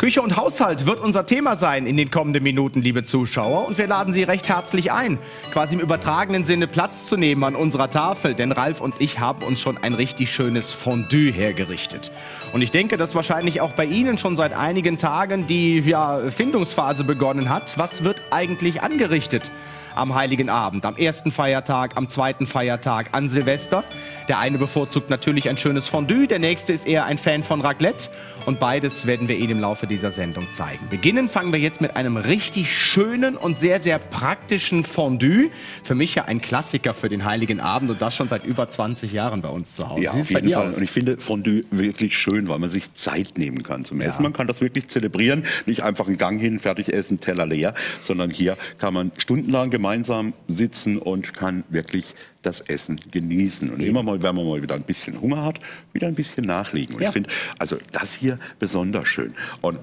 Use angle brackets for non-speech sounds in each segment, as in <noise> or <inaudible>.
Küche und Haushalt wird unser Thema sein in den kommenden Minuten, liebe Zuschauer. Und wir laden Sie recht herzlich ein, quasi im übertragenen Sinne Platz zu nehmen an unserer Tafel. Denn Ralf und ich haben uns schon ein richtig schönes Fondue hergerichtet. Und ich denke, dass wahrscheinlich auch bei Ihnen schon seit einigen Tagen die ja, Findungsphase begonnen hat. Was wird eigentlich angerichtet? am Heiligen Abend, am ersten Feiertag, am zweiten Feiertag, an Silvester. Der eine bevorzugt natürlich ein schönes Fondue, der nächste ist eher ein Fan von Raclette. Und beides werden wir Ihnen im Laufe dieser Sendung zeigen. Beginnen fangen wir jetzt mit einem richtig schönen und sehr, sehr praktischen Fondue. Für mich ja ein Klassiker für den Heiligen Abend und das schon seit über 20 Jahren bei uns zu Hause. Ja, auf jeden Fall. Aus? Und ich finde Fondue wirklich schön, weil man sich Zeit nehmen kann zum Essen. Ja. Man kann das wirklich zelebrieren. Nicht einfach einen Gang hin, fertig essen, Teller leer, sondern hier kann man stundenlang gemeinsam gemeinsam sitzen und kann wirklich das Essen genießen. Und immer mal, wenn man mal wieder ein bisschen Hunger hat, wieder ein bisschen nachlegen. Und ja. ich finde, also das hier besonders schön. Und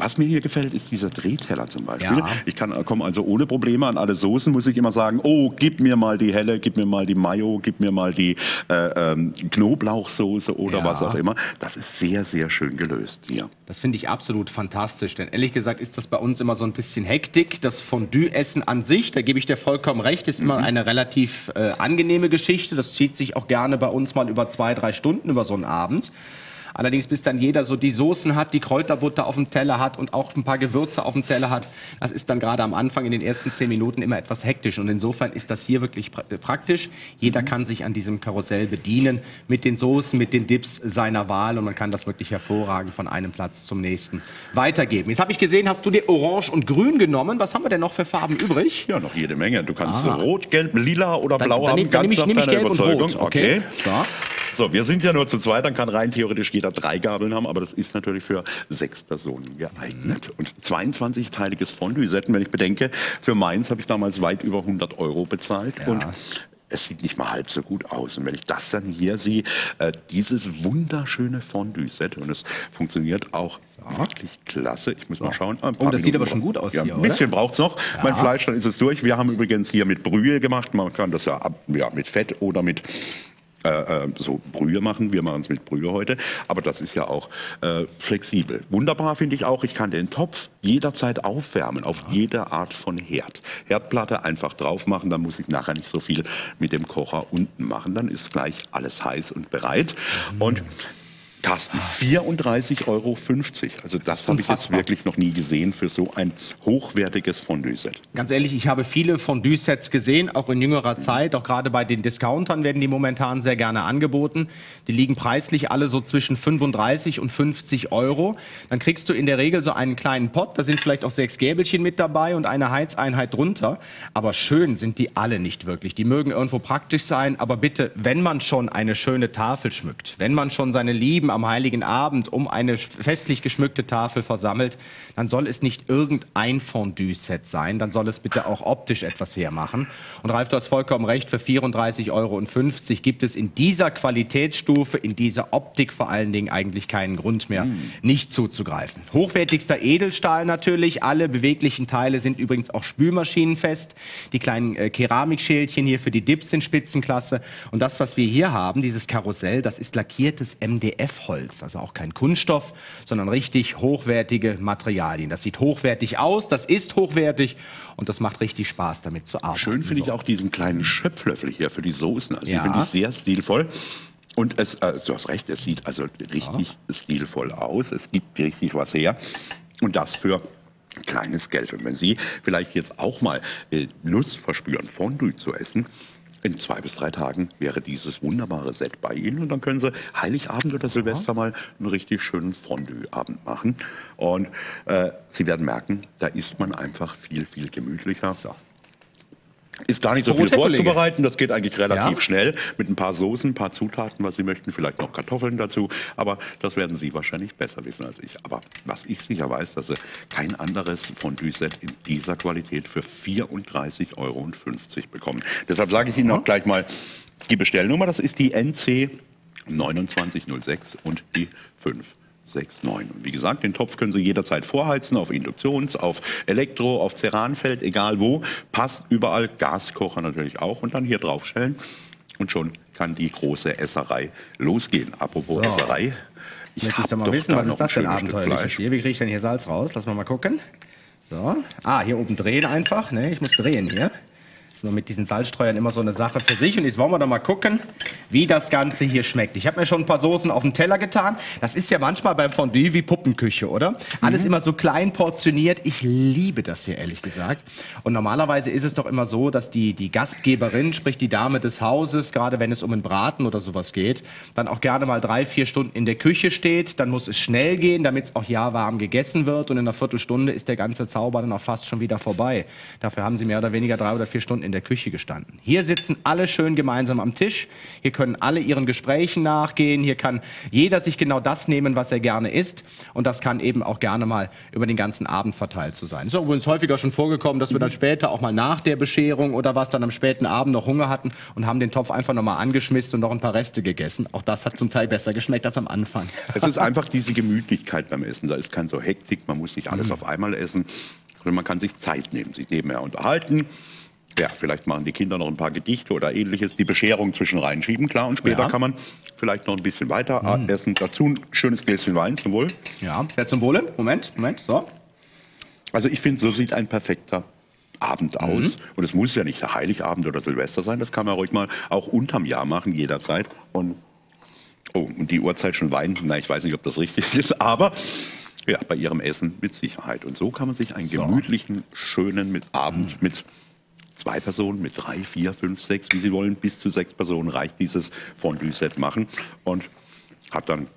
was mir hier gefällt, ist dieser Drehteller zum Beispiel. Ja. Ich kann komme also ohne Probleme an alle Soßen, muss ich immer sagen, oh, gib mir mal die helle, gib mir mal die Mayo, gib mir mal die äh, ähm, Knoblauchsoße oder ja. was auch immer. Das ist sehr, sehr schön gelöst hier. Das finde ich absolut fantastisch, denn ehrlich gesagt ist das bei uns immer so ein bisschen Hektik. Das Fondue-Essen an sich, da gebe ich dir vollkommen recht, ist immer mhm. eine relativ äh, angenehme Geschichte. Das zieht sich auch gerne bei uns mal über zwei, drei Stunden über so einen Abend. Allerdings, bis dann jeder so die Soßen hat, die Kräuterbutter auf dem Teller hat und auch ein paar Gewürze auf dem Teller hat, das ist dann gerade am Anfang in den ersten zehn Minuten immer etwas hektisch. Und insofern ist das hier wirklich pra praktisch. Jeder mhm. kann sich an diesem Karussell bedienen mit den Soßen, mit den Dips seiner Wahl und man kann das wirklich hervorragend von einem Platz zum nächsten weitergeben. Jetzt habe ich gesehen, hast du dir Orange und Grün genommen. Was haben wir denn noch für Farben übrig? Ja, noch jede Menge. Du kannst ah. Rot, Gelb, Lila oder dann, Blau dann, haben. Dann, ganz dann nehme ich, nehm ich Gelb Überzeugung. und Rot. Okay. okay. So. So, wir sind ja nur zu zweit, dann kann rein theoretisch jeder drei Gabeln haben, aber das ist natürlich für sechs Personen geeignet. Und 22-teiliges Fondue-Set, wenn ich bedenke, für meins habe ich damals weit über 100 Euro bezahlt. Ja. Und es sieht nicht mal halb so gut aus. Und wenn ich das dann hier sehe, äh, dieses wunderschöne Fondue-Set, und es funktioniert auch so. wirklich klasse. Ich muss so. mal schauen. oh, das Minuten sieht aber schon gut aus ja, hier, Ein bisschen braucht es noch. Ja. Mein Fleisch, dann ist es durch. Wir haben übrigens hier mit Brühe gemacht. Man kann das ja, ja mit Fett oder mit äh, äh, so Brühe machen. Wir machen es mit Brühe heute, aber das ist ja auch äh, flexibel. Wunderbar finde ich auch, ich kann den Topf jederzeit aufwärmen, auf jede Art von Herd. Herdplatte einfach drauf machen, dann muss ich nachher nicht so viel mit dem Kocher unten machen. Dann ist gleich alles heiß und bereit. Mhm. Und Carsten, 34,50 Euro. Also das, das habe ich jetzt wirklich noch nie gesehen für so ein hochwertiges Fondue-Set. Ganz ehrlich, ich habe viele Fondue-Sets gesehen, auch in jüngerer Zeit. Auch gerade bei den Discountern werden die momentan sehr gerne angeboten. Die liegen preislich alle so zwischen 35 und 50 Euro. Dann kriegst du in der Regel so einen kleinen Pot. Da sind vielleicht auch sechs Gäbelchen mit dabei und eine Heizeinheit drunter. Aber schön sind die alle nicht wirklich. Die mögen irgendwo praktisch sein. Aber bitte, wenn man schon eine schöne Tafel schmückt, wenn man schon seine Lieben am Heiligen Abend um eine festlich geschmückte Tafel versammelt, dann soll es nicht irgendein Fondue-Set sein, dann soll es bitte auch optisch etwas hermachen. Und Ralf, du hast vollkommen recht, für 34,50 Euro gibt es in dieser Qualitätsstufe, in dieser Optik vor allen Dingen eigentlich keinen Grund mehr, mm. nicht zuzugreifen. Hochwertigster Edelstahl natürlich, alle beweglichen Teile sind übrigens auch spülmaschinenfest. Die kleinen äh, Keramikschälchen hier für die Dips sind Spitzenklasse. Und das, was wir hier haben, dieses Karussell, das ist lackiertes MDF Holz, also auch kein Kunststoff, sondern richtig hochwertige Materialien. Das sieht hochwertig aus, das ist hochwertig und das macht richtig Spaß, damit zu arbeiten. Schön finde so. ich auch diesen kleinen Schöpflöffel hier für die Soßen. Also ja. die finde ich sehr stilvoll. Und es, äh, du hast recht, es sieht also richtig ja. stilvoll aus. Es gibt richtig was her. Und das für kleines Geld. Und wenn Sie vielleicht jetzt auch mal äh, Lust verspüren, Fondue zu essen, in zwei bis drei Tagen wäre dieses wunderbare Set bei Ihnen und dann können Sie Heiligabend oder Silvester mal einen richtig schönen Fondue-Abend machen. Und äh, Sie werden merken, da ist man einfach viel, viel gemütlicher. So. Ist gar nicht so, viel vorzubereiten, das geht eigentlich relativ ja. schnell mit ein paar Soßen, ein paar Zutaten, was Sie möchten, vielleicht noch Kartoffeln dazu, aber das werden Sie wahrscheinlich besser wissen als ich. Aber was ich sicher weiß, dass Sie kein anderes Fondue-Set in dieser Qualität für 34,50 Euro bekommen. Deshalb sage ich Ihnen auch gleich mal die Bestellnummer, das ist die NC 2906 und die 5. 6,9. Und wie gesagt, den Topf können Sie jederzeit vorheizen, auf Induktions-, auf Elektro-, auf Ceranfeld, egal wo. Passt überall, Gaskocher natürlich auch. Und dann hier draufstellen und schon kann die große Esserei losgehen. Apropos so. Esserei, Ich möchte ich doch mal wissen, was ist das denn abenteuerliches hier? Wie kriege ich denn hier Salz raus? Lass mal mal gucken. So. Ah, hier oben drehen einfach. Ne, ich muss drehen hier nur mit diesen Salzstreuern immer so eine Sache für sich. Und jetzt wollen wir doch mal gucken, wie das Ganze hier schmeckt. Ich habe mir schon ein paar Soßen auf den Teller getan. Das ist ja manchmal beim Fondue wie Puppenküche, oder? Mhm. Alles immer so klein portioniert. Ich liebe das hier, ehrlich gesagt. Und normalerweise ist es doch immer so, dass die, die Gastgeberin, sprich die Dame des Hauses, gerade wenn es um einen Braten oder sowas geht, dann auch gerne mal drei, vier Stunden in der Küche steht. Dann muss es schnell gehen, damit es auch ja warm gegessen wird. Und in einer Viertelstunde ist der ganze Zauber dann auch fast schon wieder vorbei. Dafür haben sie mehr oder weniger drei oder vier Stunden in der Küche gestanden. Hier sitzen alle schön gemeinsam am Tisch. Hier können alle ihren Gesprächen nachgehen. Hier kann jeder sich genau das nehmen, was er gerne isst. Und das kann eben auch gerne mal über den ganzen Abend verteilt zu sein. Es ist übrigens häufiger schon vorgekommen, dass wir dann später auch mal nach der Bescherung oder was dann am späten Abend noch Hunger hatten und haben den Topf einfach nochmal angeschmissen und noch ein paar Reste gegessen. Auch das hat zum Teil besser geschmeckt als am Anfang. Es ist einfach diese Gemütlichkeit beim Essen. Da ist kein so Hektik, man muss nicht alles mhm. auf einmal essen, sondern man kann sich Zeit nehmen, sich nebenher unterhalten ja, vielleicht machen die Kinder noch ein paar Gedichte oder ähnliches, die Bescherung zwischen reinschieben, klar. Und später ja. kann man vielleicht noch ein bisschen weiter mm. essen. Dazu ein schönes Gläschen Wein zum Wohl. Ja, sehr zum Wohle. Moment, Moment, so. Also ich finde, so sieht ein perfekter Abend mhm. aus. Mhm. Und es muss ja nicht der Heiligabend oder Silvester sein. Das kann man ruhig mal auch unterm Jahr machen, jederzeit. Und, oh, und die Uhrzeit schon Wein. Na, ich weiß nicht, ob das richtig <laughs> ist, aber ja, bei ihrem Essen mit Sicherheit. Und so kann man sich einen so. gemütlichen, schönen mit Abend mhm. mit zwei Personen mit drei, vier, fünf, sechs, wie Sie wollen, bis zu sechs Personen reicht dieses Fondue-Set machen und hat dann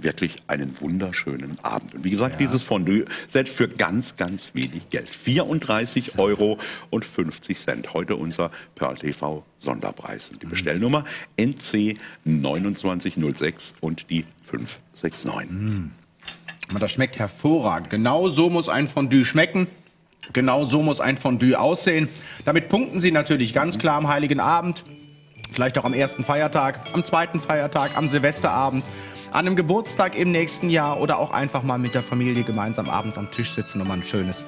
wirklich einen wunderschönen Abend. Und wie gesagt, ja. dieses Fondue-Set für ganz, ganz wenig Geld. 34 Euro und 50 Cent. Heute unser Pearl TV Sonderpreis. Und die. Bestellnummer NC 2906 und die 569. Mhm. Das schmeckt hervorragend. Genau so muss ein Fondue schmecken. Genau so muss ein Fondue aussehen. Damit punkten Sie natürlich ganz klar am Heiligen Abend, vielleicht auch am ersten Feiertag, am zweiten Feiertag, am Silvesterabend, an einem Geburtstag im nächsten Jahr oder auch einfach mal mit der Familie gemeinsam abends am Tisch sitzen und mal ein schönes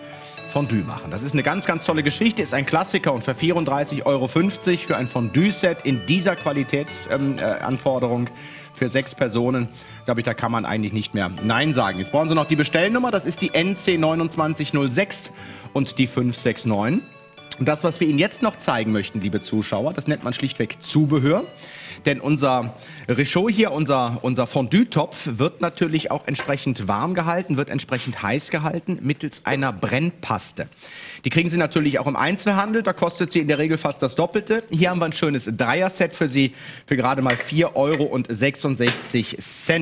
Fondue machen. Das ist eine ganz, ganz tolle Geschichte, ist ein Klassiker und für 34,50 Euro für ein Fondue-Set in dieser Qualitätsanforderung ähm, äh, für sechs Personen glaube ich, da kann man eigentlich nicht mehr Nein sagen. Jetzt brauchen Sie noch die Bestellnummer, das ist die NC 2906 und die 569. Und das, was wir Ihnen jetzt noch zeigen möchten, liebe Zuschauer, das nennt man schlichtweg Zubehör. Denn unser Richaud hier, unser, unser Fondue-Topf, wird natürlich auch entsprechend warm gehalten, wird entsprechend heiß gehalten mittels einer Brennpaste. Die kriegen Sie natürlich auch im Einzelhandel, da kostet sie in der Regel fast das Doppelte. Hier haben wir ein schönes Dreier-Set für Sie für gerade mal 4,66 Euro.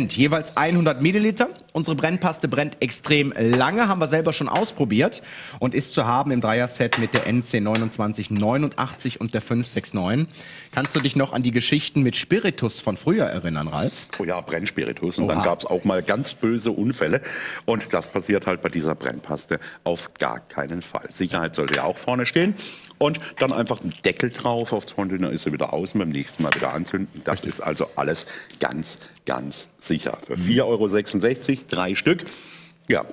Jeweils 100 Milliliter. Unsere Brennpaste brennt extrem lange, haben wir selber schon ausprobiert und ist zu haben im Dreier-Set mit der NC 2989 und der 569. Kannst du dich noch an die Geschichten mit Spiritus von früher erinnern, Ralf? Oh ja, Brennspiritus. Und Oha. dann gab es auch mal ganz böse Unfälle. Und das passiert halt bei dieser Brennpaste auf gar keinen Fall. Sicherheit sollte ja auch vorne stehen. Und dann einfach einen Deckel drauf aufs Fondue, dann ist sie wieder außen, beim nächsten Mal wieder anzünden. Das ist also alles ganz, ganz sicher. Für 4,66 Euro, drei Stück. Ja,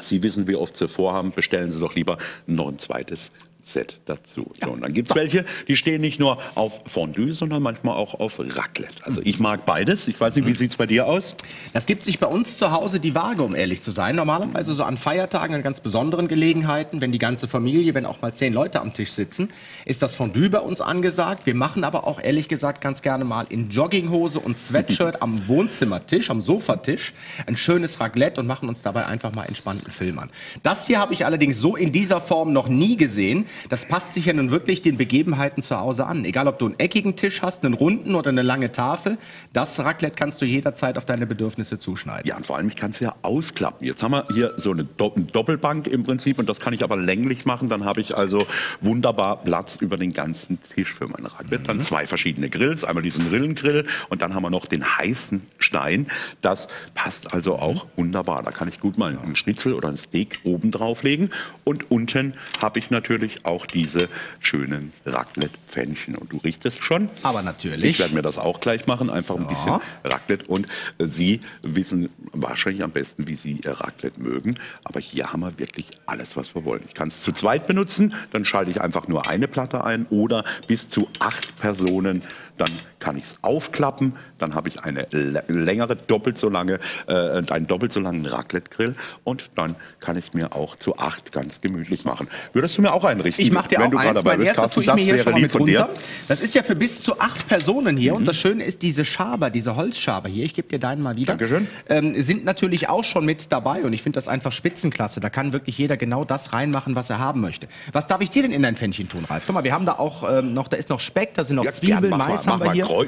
Sie wissen, wie oft Sie vorhaben, bestellen Sie doch lieber noch ein zweites Set dazu. Ja. So, und dann gibt es welche, die stehen nicht nur auf Fondue, sondern manchmal auch auf Raclette. Also ich mag beides. Ich weiß nicht, wie mhm. sieht es bei dir aus? Das gibt sich bei uns zu Hause die Waage, um ehrlich zu sein. Normalerweise so an Feiertagen, an ganz besonderen Gelegenheiten, wenn die ganze Familie, wenn auch mal zehn Leute am Tisch sitzen, ist das Fondue bei uns angesagt. Wir machen aber auch ehrlich gesagt ganz gerne mal in Jogginghose und Sweatshirt am <laughs> Wohnzimmertisch, am Sofatisch, ein schönes Raclette und machen uns dabei einfach mal entspannten Film an. Das hier habe ich allerdings so in dieser Form noch nie gesehen. Das passt sich ja nun wirklich den Begebenheiten zu Hause an. Egal, ob du einen eckigen Tisch hast, einen runden oder eine lange Tafel, das Raclette kannst du jederzeit auf deine Bedürfnisse zuschneiden. Ja, und vor allem, ich kann es ja ausklappen. Jetzt haben wir hier so eine Doppelbank im Prinzip und das kann ich aber länglich machen. Dann habe ich also wunderbar Platz über den ganzen Tisch für mein Raclette. Mhm. Dann zwei verschiedene Grills, einmal diesen Rillengrill und dann haben wir noch den heißen Stein. Das passt also auch wunderbar. Da kann ich gut mal einen Schnitzel oder ein Steak oben drauflegen und unten habe ich natürlich auch diese schönen Raclette-Pfännchen. Und du richtest schon. Aber natürlich. Ich werde mir das auch gleich machen. Einfach so. ein bisschen Raclette. Und äh, Sie wissen wahrscheinlich am besten, wie Sie Ihr Raclette mögen. Aber hier haben wir wirklich alles, was wir wollen. Ich kann es zu zweit benutzen. Dann schalte ich einfach nur eine Platte ein. Oder bis zu acht Personen. Dann kann ich es aufklappen, dann habe ich eine längere, doppelt so lange, äh, einen doppelt so langen Raclette-Grill und dann kann ich es mir auch zu acht ganz gemütlich machen. Würdest du mir auch einrichten? Ich mache dir auch eins, mein erstes tue ich mir hier schon mal mit runter. Das ist ja für bis zu acht Personen hier mhm. und das Schöne ist, diese Schaber, diese Holzschaber hier, ich gebe dir deinen mal wieder, Dankeschön. Ähm, sind natürlich auch schon mit dabei und ich finde das einfach spitzenklasse. Da kann wirklich jeder genau das reinmachen, was er haben möchte. Was darf ich dir denn in dein Pfännchen tun, Ralf? Guck mal, wir haben da auch ähm, noch, da ist noch Speck, da sind noch ja, Zwiebeln, Mais mal, haben wir hier. Kreu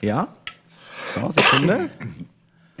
ja. So, Sekunde.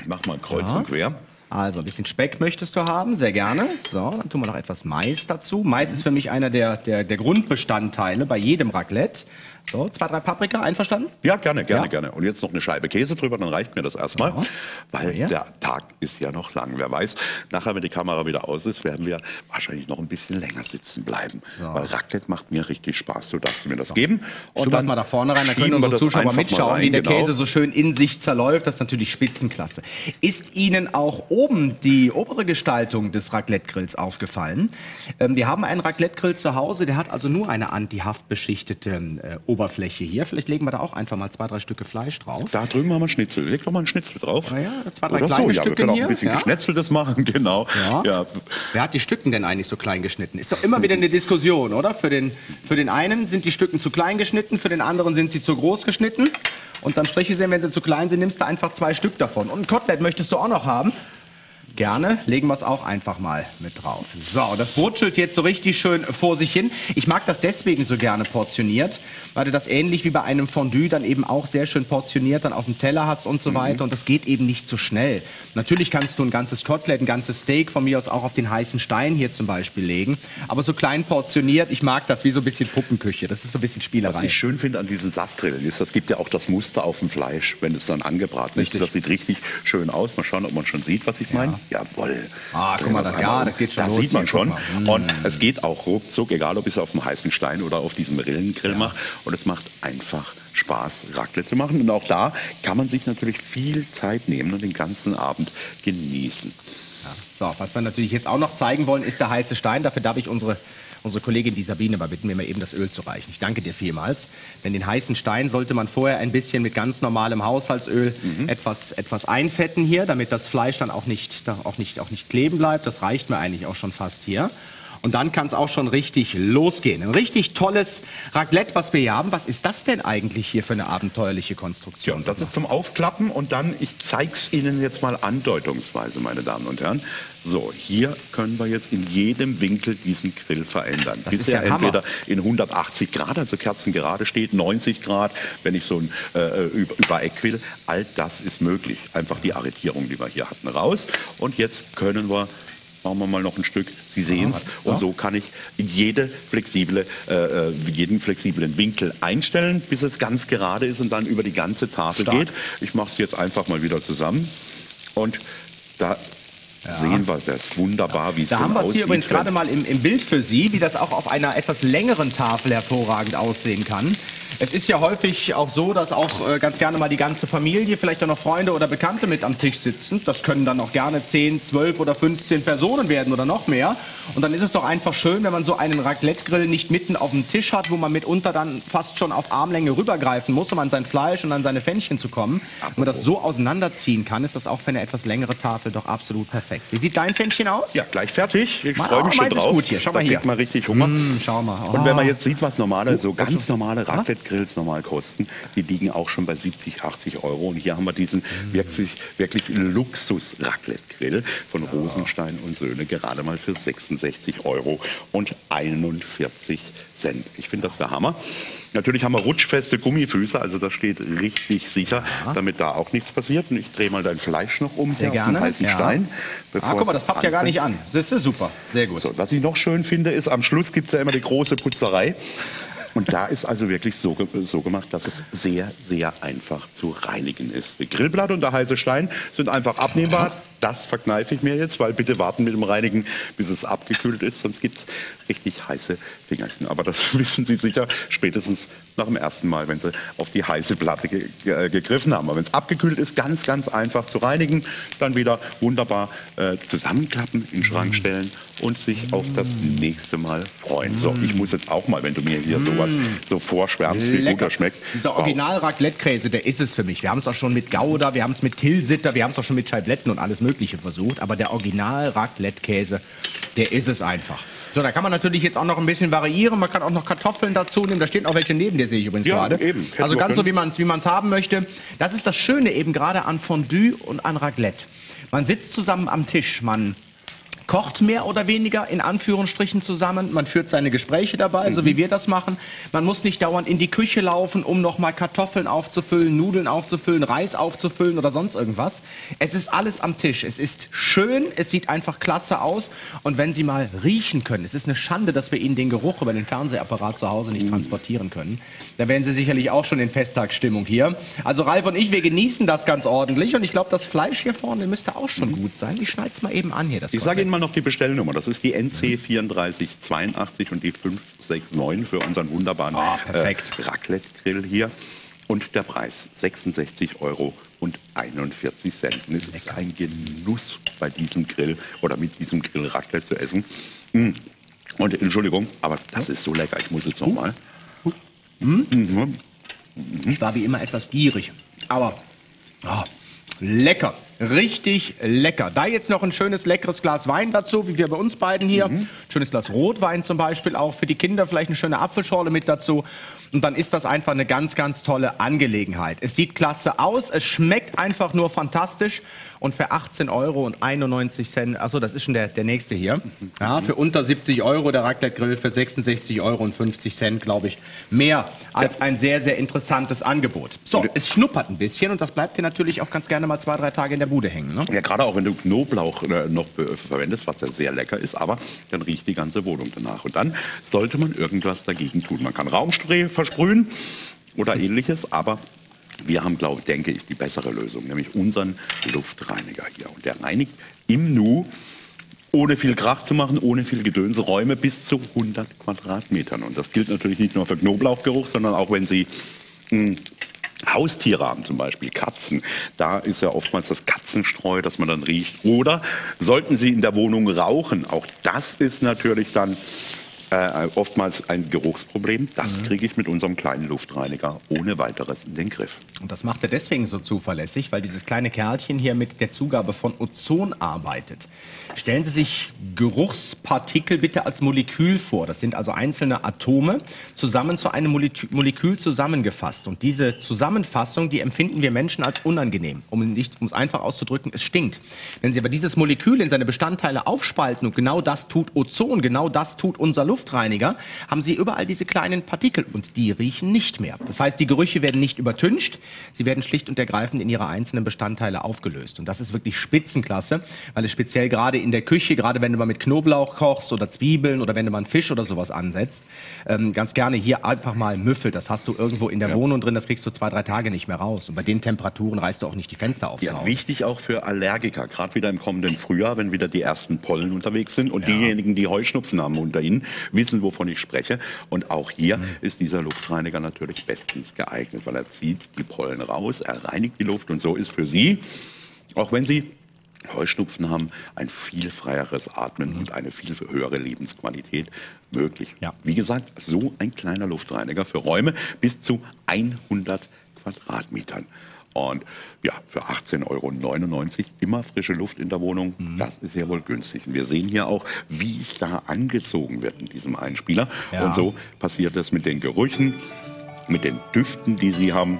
Mach mal kreuz ja. und quer. Also ein bisschen Speck möchtest du haben, sehr gerne. So, dann tun wir noch etwas Mais dazu. Mais ist für mich einer der, der, der Grundbestandteile bei jedem Raclette. So, zwei, drei Paprika, einverstanden? Ja, gerne, gerne, ja. gerne. Und jetzt noch eine Scheibe Käse drüber, dann reicht mir das erstmal. So. Weil ja. der Tag ist ja noch lang. Wer weiß, nachher, wenn die Kamera wieder aus ist, werden wir wahrscheinlich noch ein bisschen länger sitzen bleiben. So. Weil Raclette macht mir richtig Spaß. Du darfst mir das so. geben. Und dann mal da vorne rein, dann können unsere Zuschauer mitschauen, rein, wie der genau. Käse so schön in sich zerläuft. Das ist natürlich Spitzenklasse. Ist Ihnen auch oben die obere Gestaltung des Raclette-Grills aufgefallen? Ähm, wir haben einen Raclette-Grill zu Hause, der hat also nur eine antihaftbeschichtete äh, Oberfläche hier. Vielleicht legen wir da auch einfach mal zwei, drei Stücke Fleisch drauf. Da drüben haben wir Schnitzel. Leg doch mal ein Schnitzel drauf. Na ja, zwei, drei Oder kleine so, ja, wir können auch ein bisschen ja? Geschnetzeltes machen, <laughs> genau. Ja. ja. Wer hat die Stücken denn eigentlich so klein geschnitten? Ist doch immer wieder eine Diskussion, oder? Für den, für den einen sind die Stücken zu klein geschnitten, für den anderen sind sie zu groß geschnitten. Und dann Striche sehen, wenn sie zu klein sind, nimmst du einfach zwei Stück davon. Und ein Kotelett möchtest du auch noch haben. Gerne, legen wir es auch einfach mal mit drauf. So, das Brot schüttet jetzt so richtig schön vor sich hin. Ich mag das deswegen so gerne portioniert, weil du das ähnlich wie bei einem Fondue dann eben auch sehr schön portioniert dann auf dem Teller hast und so mhm. weiter. Und das geht eben nicht so schnell. Natürlich kannst du ein ganzes Kotelett, ein ganzes Steak von mir aus auch auf den heißen Stein hier zum Beispiel legen. Aber so klein portioniert, ich mag das wie so ein bisschen Puppenküche. Das ist so ein bisschen Spielerei. Was ich schön finde an diesen Saftrillen ist, das gibt ja auch das Muster auf dem Fleisch, wenn es dann angebraten richtig. ist. Das sieht richtig schön aus. Mal schauen, ob man schon sieht, was ich meine. Ja. Jawohl. Ah, guck mal, da, ja, das geht schon Da sieht man schon. Und mm. es geht auch ruckzuck, egal ob ich es auf dem heißen Stein oder auf diesem Rillengrill ja. mache. Und es macht einfach Spaß, Raclette zu machen. Und auch da kann man sich natürlich viel Zeit nehmen und den ganzen Abend genießen. Ja. So, was wir natürlich jetzt auch noch zeigen wollen, ist der heiße Stein. Dafür darf ich unsere unsere Kollegin, die Sabine, mal bitten, mir mal eben das Öl zu reichen. Ich danke dir vielmals. Denn den heißen Stein sollte man vorher ein bisschen mit ganz normalem Haushaltsöl mhm. etwas, etwas einfetten hier, damit das Fleisch dann auch nicht, auch, nicht, auch nicht kleben bleibt. Das reicht mir eigentlich auch schon fast hier. Und dann kann es auch schon richtig losgehen. Ein richtig tolles Raclette, was wir hier haben. Was ist das denn eigentlich hier für eine abenteuerliche Konstruktion? Ja, das ist zum Aufklappen und dann, ich zeige es Ihnen jetzt mal andeutungsweise, meine Damen und Herren. So, hier können wir jetzt in jedem Winkel diesen Grill verändern. Das Bis er ja entweder in 180 Grad, also kerzengerade steht, 90 Grad, wenn ich so ein äh, über Eck will. All das ist möglich. Einfach die Arretierung, die wir hier hatten, raus. Und jetzt können wir machen wir mal noch ein Stück. Sie sehen es. Ja. Und so kann ich jede flexible, äh, äh, jeden flexiblen Winkel einstellen, bis es ganz gerade ist und dann über die ganze Tafel Stark. geht. Ich mache es jetzt einfach mal wieder zusammen. Und da ja. sehen wir das wunderbar, wie es Da haben wir es hier übrigens gerade mal im, im Bild für Sie, wie das auch auf einer etwas längeren Tafel hervorragend aussehen kann. Es ist ja häufig auch so, dass auch äh, ganz gerne mal die ganze Familie, vielleicht auch noch Freunde oder Bekannte mit am Tisch sitzen. Das können dann auch gerne 10, 12 oder 15 Personen werden oder noch mehr. Und dann ist es doch einfach schön, wenn man so einen Raclette-Grill nicht mitten auf dem Tisch hat, wo man mitunter dann fast schon auf Armlänge rübergreifen muss, um an sein Fleisch und an seine Pfännchen zu kommen. Wenn man das so auseinanderziehen kann, ist das auch für eine etwas längere Tafel doch absolut perfekt. Wie sieht dein Pfännchen aus? Ja, gleich fertig. Ich freue mich schon drauf. Gut hier. Schau mal hier. mal richtig Hunger. Mm, schau mal. Oh. Und wenn man jetzt sieht, was normale, so ganz normale Raclette Grills normal kosten, die liegen auch schon bei 70, 80 Euro. Und hier haben wir diesen wirklich, wirklich Luxus-Raclette-Grill von. Rosenstein und Söhne gerade mal für 66 Euro und 41 Cent. Ich finde das der Hammer. Natürlich haben wir rutschfeste Gummifüße, also das steht richtig sicher, ja. damit da auch nichts passiert. Und ich drehe mal dein Fleisch noch um Sehr gerne. auf den heißen ja. Stein. Ah, guck mal, das pappt ja gar nicht an. Das ist super, sehr gut. So, was ich noch schön finde, ist, am Schluss gibt es ja immer die große Putzerei. Und da ist also wirklich so, so gemacht, dass es sehr, sehr einfach zu reinigen ist. Grillblatt und der heiße Stein sind einfach abnehmbar. Das verkneife ich mir jetzt, weil bitte warten mit dem Reinigen, bis es abgekühlt ist, sonst gibt es richtig heiße Fingerchen. Aber das <laughs> wissen Sie sicher spätestens nach dem ersten Mal, wenn Sie auf die heiße Platte ge ge gegriffen haben. Aber wenn es abgekühlt ist, ganz, ganz einfach zu reinigen, dann wieder wunderbar äh, zusammenklappen, in den Schrank mm. stellen und sich auf das nächste Mal freuen. So, ich muss jetzt auch mal, wenn du mir hier sowas mm. so vorschwärmst, wie gut das schmeckt. Dieser Original Raclette-Käse, der ist es für mich. Wir haben es auch schon mit Gouda, wir haben es mit Tilsiter, wir haben es auch schon mit Scheibletten und alles Mögliche versucht. Aber der Original Raclette-Käse, der ist es einfach. So, da kann man natürlich jetzt auch noch ein bisschen variieren. Man kann auch noch Kartoffeln dazu nehmen. Da stehen auch welche neben dir, sehe ich übrigens ja, gerade. Eben. Also ganz so, wie man es wie haben möchte. Das ist das Schöne eben gerade an Fondue und an Raclette. Man sitzt zusammen am Tisch, man kocht mehr oder weniger in Anführungsstrichen zusammen. Man führt seine Gespräche dabei, mhm. so wie mhm. wir das machen. Man muss nicht dauernd in die Küche laufen, um nochmal Kartoffeln aufzufüllen, Nudeln aufzufüllen, Reis aufzufüllen oder sonst irgendwas. Es ist alles am Tisch. Es ist schön, es sieht einfach klasse aus. Und wenn Sie mal riechen können, es ist eine Schande, dass wir Ihnen den Geruch über den Fernsehapparat zu Hause nicht mhm. transportieren können. Da wären Sie sicherlich auch schon in Festtagsstimmung hier. Also Ralf und ich, wir genießen das ganz ordentlich. Und ich glaube, das Fleisch hier vorne müsste auch schon mhm. gut sein. Ich schneide es mal eben an hier. ich sage Ihnen mal noch die Bestellnummer. Das ist die NC 3482 und die 569 für unseren wunderbaren oh, äh, Raclette-Grill hier. Und der Preis 66 Euro und 41 Cent. es ist ein Genuss bei diesem Grill oder mit diesem Grill Raclette zu essen. Mm. Und Entschuldigung, aber das ist so lecker. Ich muss jetzt noch mal. Mhm. Mhm. Ich war wie immer etwas gierig, aber oh, lecker. Richtig lecker. Da jetzt noch ein schönes, leckeres Glas Wein dazu, wie wir bei uns beiden hier. Mhm. Schönes Glas Rotwein zum Beispiel, auch für die Kinder vielleicht eine schöne Apfelschorle mit dazu. Und dann ist das einfach eine ganz, ganz tolle Angelegenheit. Es sieht klasse aus, es schmeckt einfach nur fantastisch. Und für 18 Euro und 91 Cent, achso, das ist schon der, der nächste hier. Ja, für unter 70 Euro der Raclette-Grill, für 66 Euro und 50 Cent, glaube ich, mehr als ein sehr, sehr interessantes Angebot. So, es schnuppert ein bisschen und das bleibt dir natürlich auch ganz gerne mal zwei, drei Tage in der Bude hängen. Ne? Ja, gerade auch wenn du Knoblauch äh, noch verwendest, was ja sehr lecker ist, aber dann riecht die ganze Wohnung danach. Und dann sollte man irgendwas dagegen tun. Man kann Raumspray versprühen oder ähnliches, aber wir haben, glaube denke ich, die bessere Lösung, nämlich unseren Luftreiniger hier. Und der reinigt im Nu, ohne viel Krach zu machen, ohne viel Gedönse, Räume bis zu 100 Quadratmetern. Und das gilt natürlich nicht nur für Knoblauchgeruch, sondern auch wenn Sie mh, hm, Haustiere haben, zum Beispiel Katzen. Da ist ja oftmals das Katzenstreu, das man dann riecht. Oder sollten Sie in der Wohnung rauchen, auch das ist natürlich dann äh, oftmals ein Geruchsproblem. Das mhm. kriege ich mit unserem kleinen Luftreiniger ohne weiteres in den Griff. Und das macht er deswegen so zuverlässig, weil dieses kleine Kerlchen hier mit der Zugabe von Ozon arbeitet. Stellen Sie sich Geruchspartikel bitte als Molekül vor. Das sind also einzelne Atome zusammen zu einem Molekül zusammengefasst. Und diese Zusammenfassung, die empfinden wir Menschen als unangenehm. Um, nicht, um es einfach auszudrücken, es stinkt. Wenn Sie aber dieses Molekül in seine Bestandteile aufspalten und genau das tut Ozon, genau das tut unser Luft Luftreiniger haben Sie überall diese kleinen Partikel und die riechen nicht mehr. Das heißt, die Gerüche werden nicht übertüncht, sie werden schlicht und ergreifend in ihre einzelnen Bestandteile aufgelöst. Und das ist wirklich Spitzenklasse, weil es speziell gerade in der Küche, gerade wenn du mal mit Knoblauch kochst oder Zwiebeln oder wenn du mal einen Fisch oder sowas ansetzt, ähm, ganz gerne hier einfach mal Müffel. Das hast du irgendwo in der ja. Wohnung drin, das kriegst du zwei, drei Tage nicht mehr raus. Und bei den Temperaturen reißt du auch nicht die Fenster auf. Ja, wichtig auch für Allergiker, gerade wieder im kommenden Frühjahr, wenn wieder die ersten Pollen unterwegs sind und ja. diejenigen, die Heuschnupfen haben unter ihnen, wissen, wovon ich spreche. Und auch hier mhm. ist dieser Luftreiniger natürlich bestens geeignet, weil er zieht die Pollen raus, er reinigt die Luft und so ist für Sie, auch wenn Sie Heuschnupfen haben, ein viel freieres Atmen mhm. und eine viel höhere Lebensqualität möglich. Ja. Wie gesagt, so ein kleiner Luftreiniger für Räume bis zu 100 Quadratmetern. Und ja, für 18,99 Euro immer frische Luft in der Wohnung. Mhm. Das ist ja wohl günstig. Und wir sehen hier auch, wie es da angezogen wird in diesem Einspieler. Ja. Und so passiert es mit den Gerüchen, mit den Düften, die Sie haben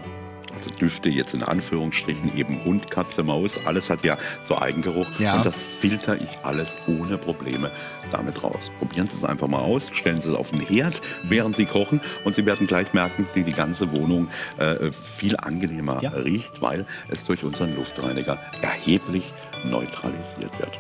also Düfte jetzt in Anführungsstrichen, eben Hund, Katze, Maus, alles hat ja so Eigengeruch ja. und das filter ich alles ohne Probleme damit raus. Probieren Sie es einfach mal aus, stellen Sie es auf den Herd, während Sie kochen und Sie werden gleich merken, wie die ganze Wohnung äh, viel angenehmer ja. riecht, weil es durch unseren Luftreiniger erheblich neutralisiert wird.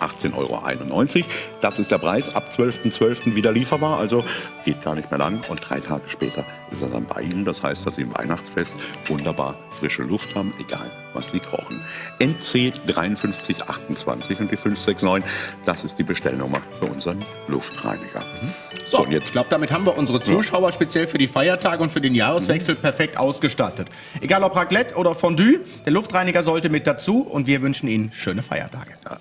18,91 Euro. Das ist der Preis, ab 12.12. .12. wieder lieferbar, also geht gar nicht mehr lang und drei Tage später ist er dann bei Ihnen. Das heißt, dass Sie im Weihnachtsfest wunderbar frische Luft haben, egal was Sie kochen. NC 5328 und die 569, das ist die Bestellnummer für unseren Luftreiniger. Mhm. So, und jetzt, ich glaube, damit haben wir unsere Zuschauer speziell für die Feiertage und für den Jahreswechsel mhm. perfekt ausgestattet. Egal ob Raclette oder Fondue, der Luftreiniger sollte mit dazu und wir wünschen Ihnen schöne Feiertage. Ja.